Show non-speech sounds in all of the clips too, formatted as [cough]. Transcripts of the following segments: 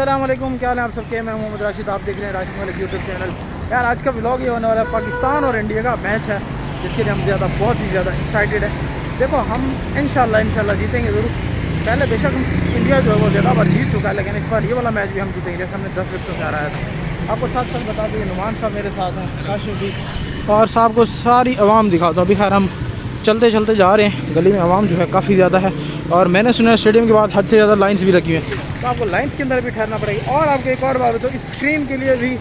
वालेकुम क्या है आप सबके? मैं मोहम्मद राशिद, आप देख रहे हैं राशिद मलिक यूट्यूब चैनल यार, आज का ब्लॉग ये होने वाला है, पाकिस्तान और इंडिया का मैच है, जिसके लिए हम ज़्यादा, बहुत ही ज़्यादा एक्साइटेड है। देखो, हम इन शाला जीतेंगे ज़रूर। पहले बेशक हम इंडिया जो है वो ज़्यादा बार जीत चुका है, लेकिन इस बार ये वाला मैच भी हम जीतेंगे, जैसे हमने दस विकटों से हराया था आपको साथ साथ बता दें नुमान साहब मेरे साथ हैं, काशिफ भी और साहब को सारी आवाम दिखाता हूँ अभी खैर हम चलते चलते जा रहे हैं। गली में आवाम जो है काफ़ी ज़्यादा है और मैंने सुना है स्टेडियम के बाद हद से ज़्यादा लाइन्स भी रखी हुई हैं। तो आपको लाइन्स के अंदर भी ठहरना पड़ेगा। और आपको एक और बात तो स्क्रीन के लिए भी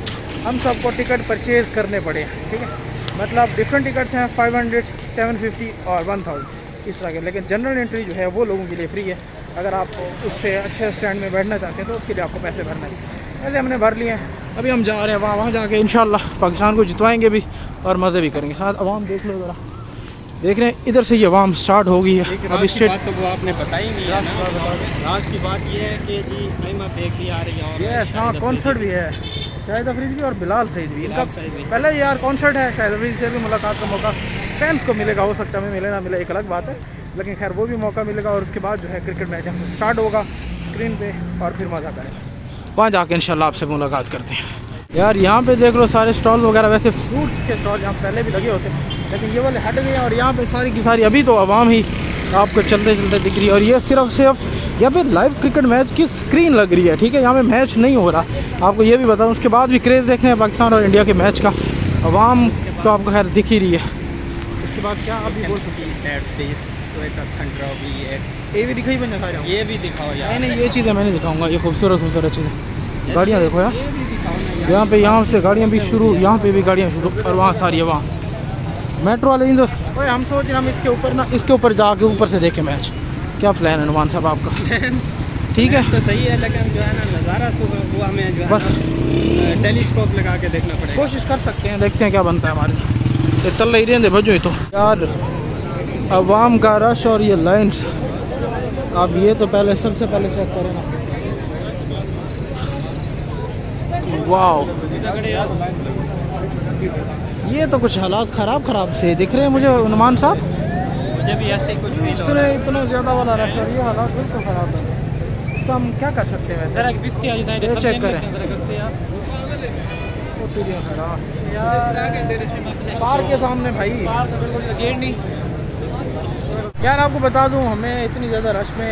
हम सबको टिकट परचेज़ करने पड़े ठीक है? मतलब डिफरेंट टिकट्स हैं 500, 750 और 1000 इस तरह के लेकिन जनरल एंट्री जो है वो लोगों के लिए फ्री है। अगर आप उससे अच्छे स्टैंड में बैठना चाहते हैं तो उसके लिए आपको पैसे भरना है। ऐसे हमने भर लिए हैं। अभी हम जा रहे हैं वहाँ वहाँ जाके इन पाकिस्तान को जितवाएँगे भी और मज़े भी करेंगे। साथ आवाम देख लो ज़रा। देख रहे हैं इधर से ये आवाम स्टार्ट हो गई है अब स्टेट तो वो आपने बताई नहीं है राज की बात ये है कि जी महिमा बेग भी आ रही है और ये हाँ कॉन्सर्ट भी है। शाहिद अफरीद भी और बिलाल सईद भी। इनका पहले यार कॉन्सर्ट है शाहिद अफरीद से भी मुलाकात का मौका फैंस को मिलेगा हो सकता है मिले ना मिले एक अलग बात है। लेकिन खैर वो भी मौका मिलेगा और उसके बाद जो है क्रिकेट मैच स्टार्ट होगा। स्क्रीन पे और फिर मज़ा करेंगे वहाँ जाके इंशाल्लाह आपसे मुलाकात करते हैं। यार यहाँ पे देख लो सारे स्टॉल वगैरह वैसे फ्रूट्स के स्टॉल यहाँ पहले भी लगे होते हैं लेकिन ये वाले हट गए हैं और यहाँ पे सारी की सारी अभी तो आवाम ही आपको चलते चलते दिख रही है। और ये सिर्फ़ सिर्फ़ यहाँ पे लाइव क्रिकेट मैच की स्क्रीन लग रही है ठीक है? यहाँ पे मैच नहीं हो रहा। आपको ये भी बताऊँ उसके बाद भी क्रेज़ देखने हैं पाकिस्तान और इंडिया के मैच का। आवाम तो आपको खैर दिख ही रही है। उसके बाद क्या अभी बोल सकते ये भी दिखाई बन ये भी दिखाओ यार। नहीं ये चीज़ें मैं नहीं दिखाऊँगा ये खूबसूरत खूबसूरत चीज़ें। गाड़ियाँ देखो यार। यहाँ पे यहाँ से गाड़ियाँ भी शुरू यहाँ पे भी गाड़ियाँ शुरू और वहाँ सारी है वहाँ। मेट्रो वाले तो हम सोच रहे हम इसके ऊपर ना इसके ऊपर जाके ऊपर से देखें मैच। क्या प्लान है नुमान साहब आपका? ठीक है। तो सही है लेकिन जो है ना नज़ारा तो वो हमें जो है टेलीस्कोप लगा के देखना पड़ेगा। कोशिश कर सकते हैं देखते हैं क्या बनता है हमारे ये तल ही रहते बजो तो। यार अवाम का रश और ये लाइन्स अब ये तो पहले सबसे पहले चेक करें ना। वाह ये तो कुछ हालात ख़राब ख़राब से दिख रहे हैं मुझे अनुमान साहब। मुझे भी ऐसे ही कुछ फील इतने इतना ज़्यादा वाला रश और ये हालात बिल्कुल ख़राब है। इसका हम क्या कर सकते हैं वैसे? ये चेक करें। पार्क के सामने भाई। गेट नहीं। यार आपको बता दूँ हमें इतनी ज़्यादा रश में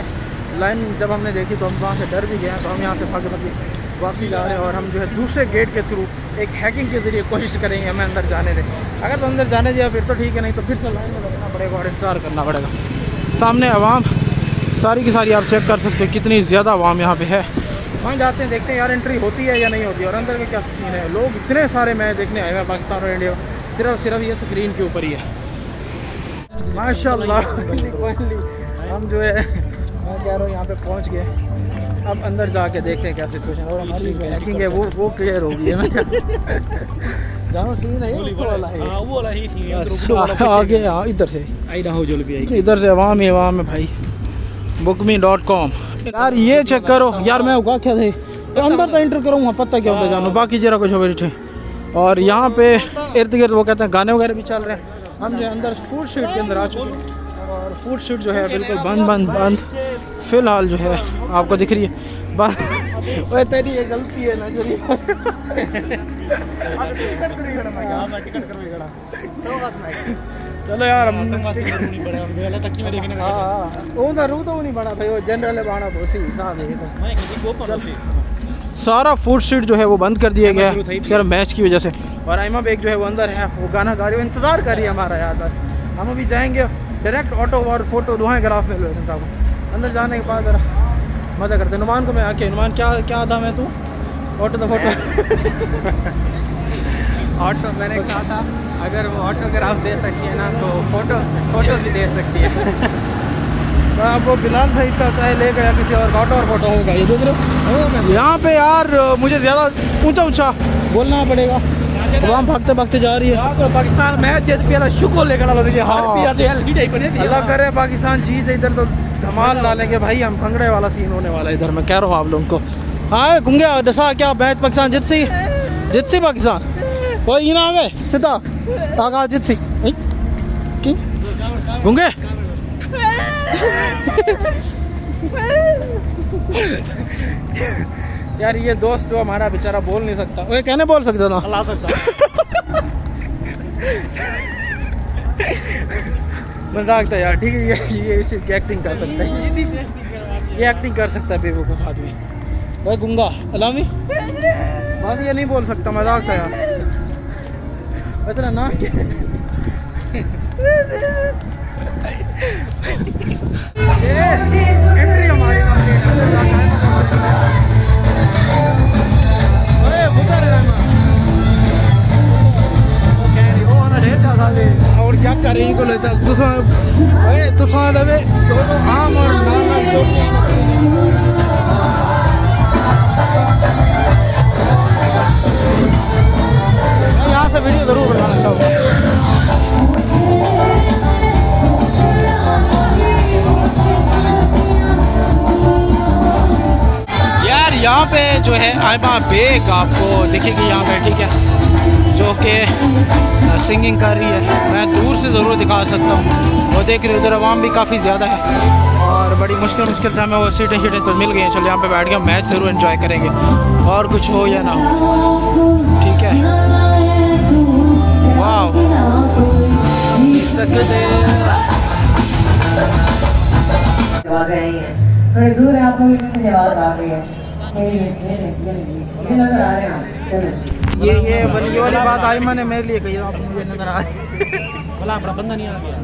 लाइन जब हमने देखी तो हम वहाँ से डर भी गए तो हम यहाँ से भागे भागे। वापसी जा रहे हैं और हम जो है दूसरे गेट के थ्रू एक हैकिंग के ज़रिए कोशिश करेंगे हमें अंदर जाने दें। अगर तो अंदर जाने दिया फिर तो ठीक है, नहीं तो फिर से लाइन में लगना पड़ेगा और इंतज़ार करना पड़ेगा। सामने आवाम, सारी की सारी आप चेक कर सकते हो कितनी ज़्यादा आवाम यहाँ पे है। वहाँ जाते हैं, देखते हैं यार एंट्री होती है या नहीं होती और अंदर का क्या सीन है। लोग इतने सारे मैच देखने आए हैं, पाकिस्तान और इंडिया। सिर्फ़ सिर्फ़ ये स्क्रीन के ऊपर ही है। माशा हम जो है मैं कह रहा हूँ यहाँ पे पहुँच गए। अब अंदर जाके देखें क्या सिचुएशन और हमारी हैकिंग है वो वो क्लियर हो गई है। मैं जहाँ सीन [laughs] है। वो वाला है। हाँ, वो वाला ही सीन आगे हाँ। इधर से। इधर से अवाम ही अवाम है भाई। बुकमी डॉट कॉम यार ये चेक करो। यार मैं उगा क्या थे? अंदर तो एंटर करूँगा पता क्या होता जानू। बाकी जरा कुछ बैठे और यहाँ पे इर्द गिर्द वो कहते हैं गाने वगैरह भी चल रहे हैं। हम जो अंदर फ़ूड स्ट्रीट के अंदर आ चुके हैं। फ़ूड स्ट्रीट जो है बिल्कुल बंद बंद बंद। फ़िलहाल जो है आपको दिख रही है। वह तेरी ये गलती है ना चलो यार हम रू तो नहीं बना भाई वो जनरल बाना बोसी हिसाब सारा फ़ूड स्ट्रीट जो है वो बंद कर दिया गया है सिर्फ़ मैच की वजह से। और आइमा बेग जो है वो अंदर है वो गाना गा रही है इंतज़ार कर रही है हमारा यार बस। हम अभी जाएँगे डायरेक्ट ऑटो और फ़ोटो दुआएँ ग्राफ में लो अंदर जाने के बाद ज़रा मज़ा करते नुमान को मैं आके नुमान क्या क्या था मैं तू? ऑटो तो फ़ोटो ऑटो मैंने कहा था अगर वो ऑटोग्राफ दे सकती है ना तो फ़ोटो फ़ोटो भी दे सकती है। तो आप वो बिलाल सही का चाहे ले गया किसी और का ऑटो और फ़ोटो होगा ये देख रहे हो? यहाँ पे यार मुझे ज़्यादा ऊँचा ऊँचा बोलना पड़ेगा। वहाँ भागते भागते जा रही है। तो पाकिस्तान मैच जीत पे शुक्र लेकर हाँ। अल्लाह करे पाकिस्तान जीत इधर तो धमाल डालेंगे भाई हम भंगड़े वाला सीन होने वाला है इधर मैं कह रहा हूँ आप लोगों को। हाँ गुंगे दसा क्या मैच पाकिस्तान जित सी? जित सी पाकिस्तान? वो ना आ गए सीधा आगा जित सी। गुंगे [laughs] [laughs] यार ये दोस्त जो हमारा बेचारा बोल नहीं सकता। वो कहने बोल सकता था? ला सकता। मज़ाक था यार ठीक है ये ये इसी एक्टिंग कर सकता है। ये एक्टिंग कर सकता है बेवकूफ़ आदमी। भाई गुंगा अलामी? बस ये नहीं बोल सकता मज़ाक था यार। इतना ना एंट्री जो है आयमा बेग आपको दिखेगी यहाँ पे, ठीक है? जो कि सिंगिंग कर रही है। मैं दूर से ज़रूर दिखा सकता हूँ। वो देख रही उधर आवाम भी काफ़ी ज़्यादा है। और बड़ी मुश्किल मुश्किल से हमें वो सीटें शीटें तो मिल गई हैं। चलो यहाँ पे बैठ के मैच ज़रूर इन्जॉय करेंगे। और कुछ हो या ना हो, ठीक है? वाह थोड़ी दूर है, आप लोग आवाज़ आ रही है। ये नज़र आ रहे हैं आप चलो ये ये वाली वाली बात आयमा ने मेरे लिए कही आप मुझे नज़र आ रही भला अपना नहीं आ गया।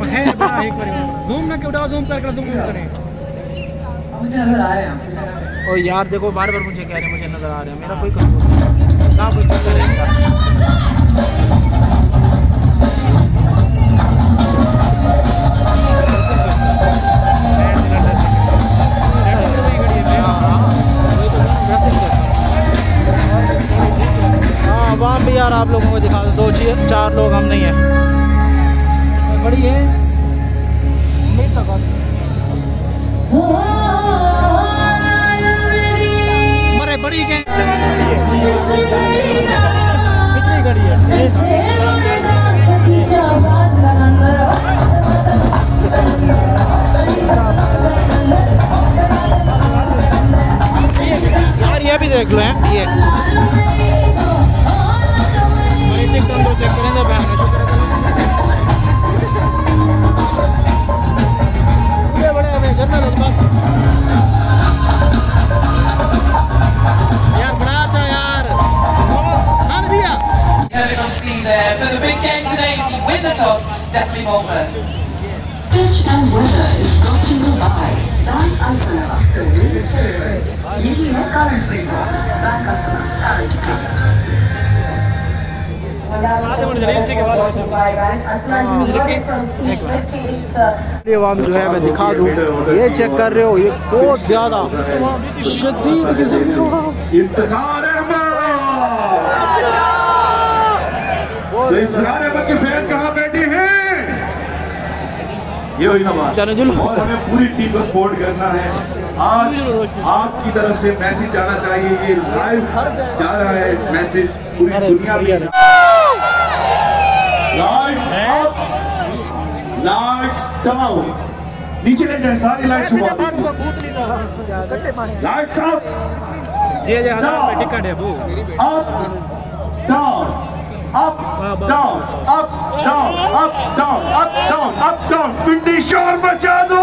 बड़ा एक बार। जूम ना क्यों जूम करके जूम करें मुझे नज़र आ रहे हैं करें। और यार देखो बार बार मुझे कह रहे हैं मुझे नज़र आ रहे हैं। मेरा कोई कसूर नहीं। ना कोई वहाँ भी यार आप लोगों को दिखा दो दो ची- चार लोग हम नहीं हैं। बड़ी है। मरे, बड़ी है? यार, ये भी देख लो, हैं। ये। तो चेक करें तो ये वाम जो है मैं दिखा दूँ ये चेक कर रहे हो ये बहुत ज़्यादा शदीद किस्म हैं। ये हुई ना बात जाने जुल। और हमें पूरी टीम को सपोर्ट करना है। आज आपकी तरफ़ से मैसेज जाना चाहिए ये लाइव जा रहा है मैसेज पूरी दुनिया में लाइट्स अप लाइट्स डाउन नीचे ले जाए सारी लाइट्स हुआ लाइट्स अप जे जे हज़ार टिकट है वो up, down, up, down, up, down, up, down, up, down, up, down. पिंडी शोर मचा दो।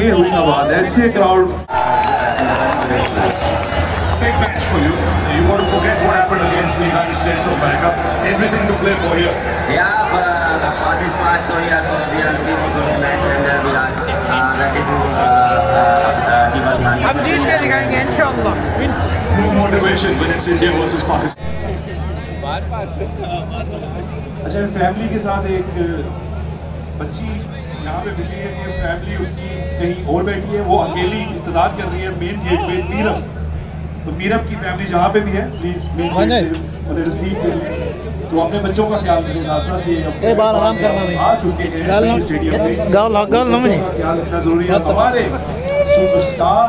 ये हुई ना बात ऐसे crowd match for you. You want to forget what happened against the United States of America. Everything to play for here. Yeah, but uh, all this past, so yeah, so we are looking for the match and uh, we are uh, ready to uh, uh, give us money. हम जीत के दिखाएंगे इंशाल्लाह No motivation when it's India versus Pakistan. अच्छा family के साथ एक बच्ची यहाँ पे मिली है कि फैमिली उसकी कहीं और बैठी है वो अकेली इंतजार कर रही है मेन गेट पे मीरम तो मीरम की फैमिली जहाँ पे भी है प्लीज़ हाँ उन्हें रिसीव करिए तो अपने बच्चों का ख्याल करें साथ साथ ये ए, आराम करना। आ चुके हैं स्टेडियम में गाल गाल ख्याल रखना ज़रूरी है। हमारे सुपरस्टार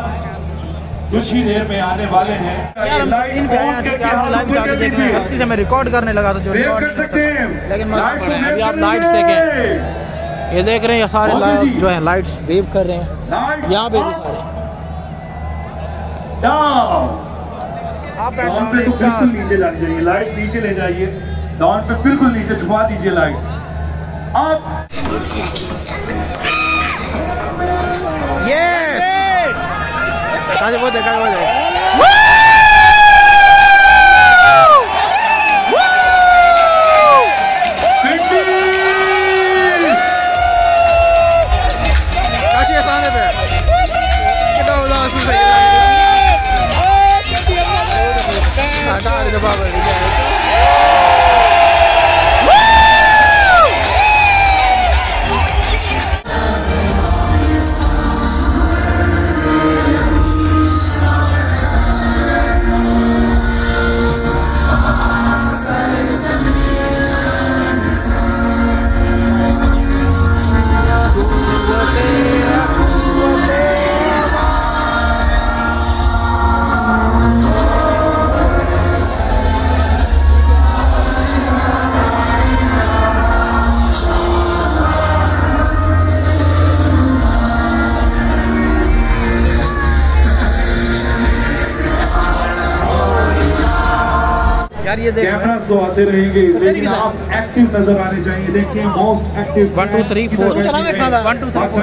कुछ ही देर में आने वाले हैं। यार लाइट हैं, कर हैं। से मैं रिकॉर्ड करने लगा था जो रिकॉर्ड कर सकते हैं। लेकिन अभी आप कर लाइट्स लीजिए। देखें ये देख रहे हैं ये सारे जो। है लाइट्स वेव कर रहे हैं। यहाँ पे भी सारे। डाउन आप बैठ पे तो बिल्कुल नीचे जानी चाहिए लाइट्स नीचे ले जाइए। डाउन पे बिल्कुल नीचे छुपा दीजिए लाइट्स अब यस वो देखा वो देखा। यार ये कैमरास तो आते रहेंगे लेकिन आप एक्टिव नज़र आने चाहिए। देखिए मोस्ट एक्टिव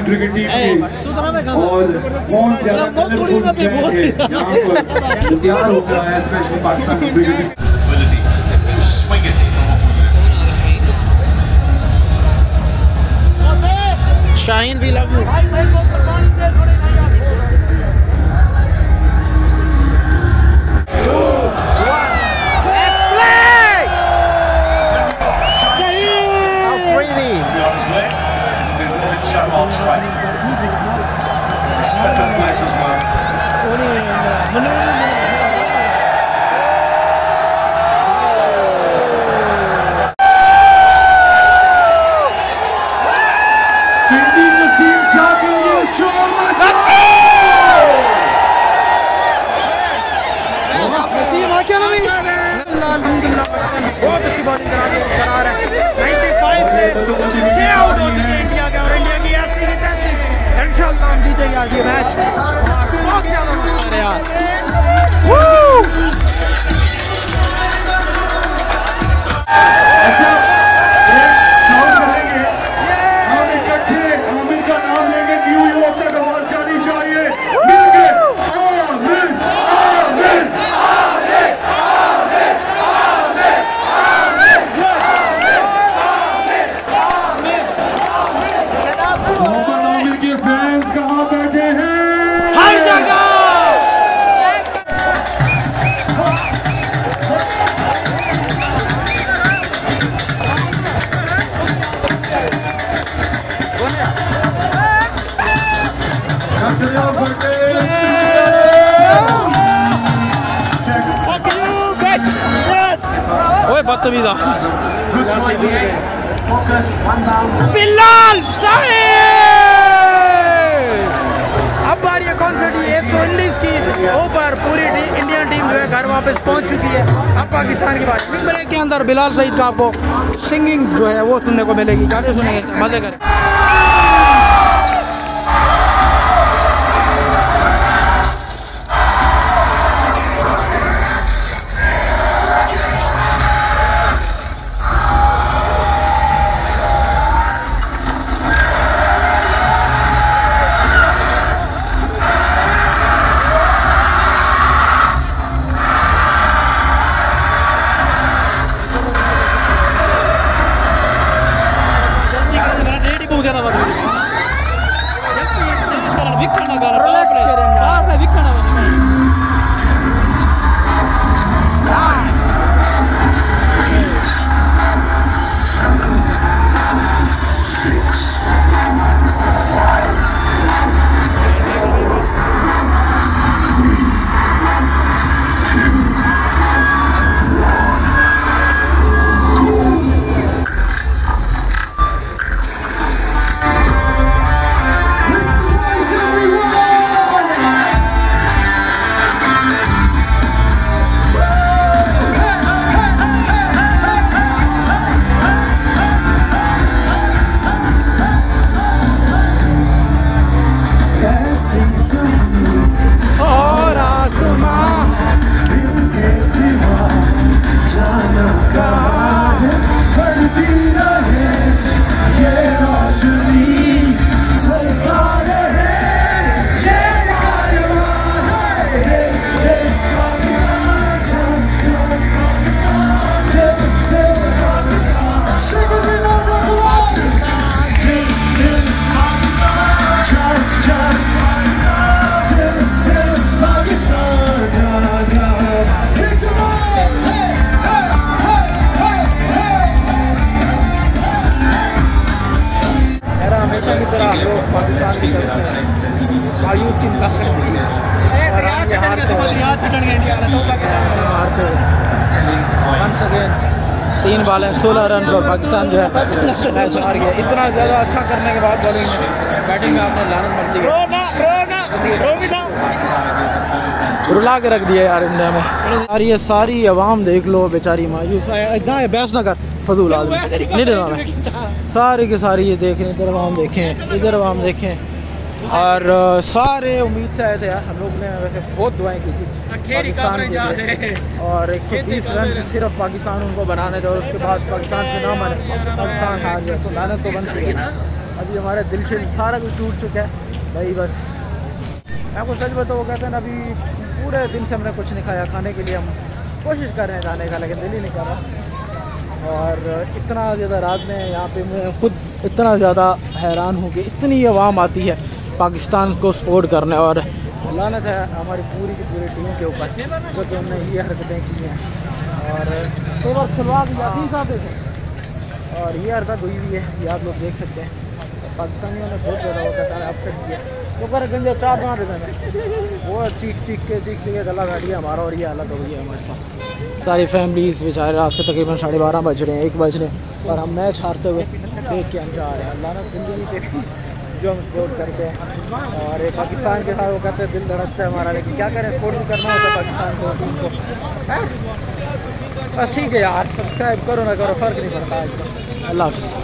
क्रिकेट टीम के और कौन ज़्यादा कलरफुल है। यहाँ पर तैयार होकर आया specially Pakistan cricket A step in place as well. Bilal अब बारी कौन सी टीम एक सौ उन्नीस की ओवर पूरी इंडियन टीम जो है घर वापस पहुँच चुकी है। अब पाकिस्तान की बात बिग ब्रेक के अंदर बिलाल सईद का आपको सिंगिंग जो है वो सुनने को मिलेगी। गाने सुनेंगे मज़े करें। Relax करेंगे। हारते हुए वंस अगेन तीन बॉल हैं सोलह रन और पाकिस्तान जो है मैच हार गया। इतना ज़्यादा अच्छा करने के बाद बॉलिंग में बैटिंग में आपने लानत मत दी। रुला के रख दिया यार इंडिया में। यार ये सारी आवाम देख लो बेचारी मायूस इतना बहस ना कर। फजूल आदमी नहीं सारी के सारी ये देखें इधर आवाम देखें इधर आवाम देखें। और सारे उम्मीद से आए थे यार हम लोग ने वैसे बहुत दुआएँ की थी। पाकिस्तान के लिए। और 120 रन सिर्फ़ पाकिस्तान उनको बनाने थे और उसके बाद पाकिस्तान से ना माने पाकिस्तान हार गया तो लानत तो बन चुकी है। अभी हमारे दिल से सारा कुछ टूट चुका है भाई बस। मैं आपको सच बताऊँ वो कहते हैं अभी पूरे दिन से हमने कुछ नहीं खाया खाने के लिए हम कोशिश कर रहे हैं खाने का लेकिन दिल ही नहीं कर रहा। और इतना ज़्यादा रात में यहाँ पे मैं खुद इतना ज़्यादा हैरान हूँ कि इतनी आवाम आती है। पाकिस्तान को सपोर्ट करने और लानत है हमारी पूरी की पूरी टीम के ऊपर जो कि हमने ये हरकतें की हैं। और कई बार खिलवा ही साथ थे और ये हरकत हुई हुई है ये आप लोग देख सकते हैं। पाकिस्तानियों ने बहुत ज़्यादा वो कहता है अपसेट किया। तो कर गंजे चार पाँच रन में वो चीख चीख के चीख चीख के गला काट गया हमारा और ये हालत हो गई है हमारे साथ। सारी फैमिलीज़ बेचारे रात के तकरीबन साढ़े बारह बज रहे हैं एक बज रहे हैं। और हम मैच हारते हुए देख के हम जा रहे हैं। अल्लाह ने ज़िंदगी देखी जो हम सपोर्ट करते हैं। और ये पाकिस्तान के साथ वो कहते हैं, दिल धड़कता है हमारा। लेकिन क्या करें सपोर्ट भी करना होता है पाकिस्तान को टीम को बस ठीक है यार सब्सक्राइब करो ना करो, फ़र्क नहीं पड़ता आज अल्लाह हाफिज़।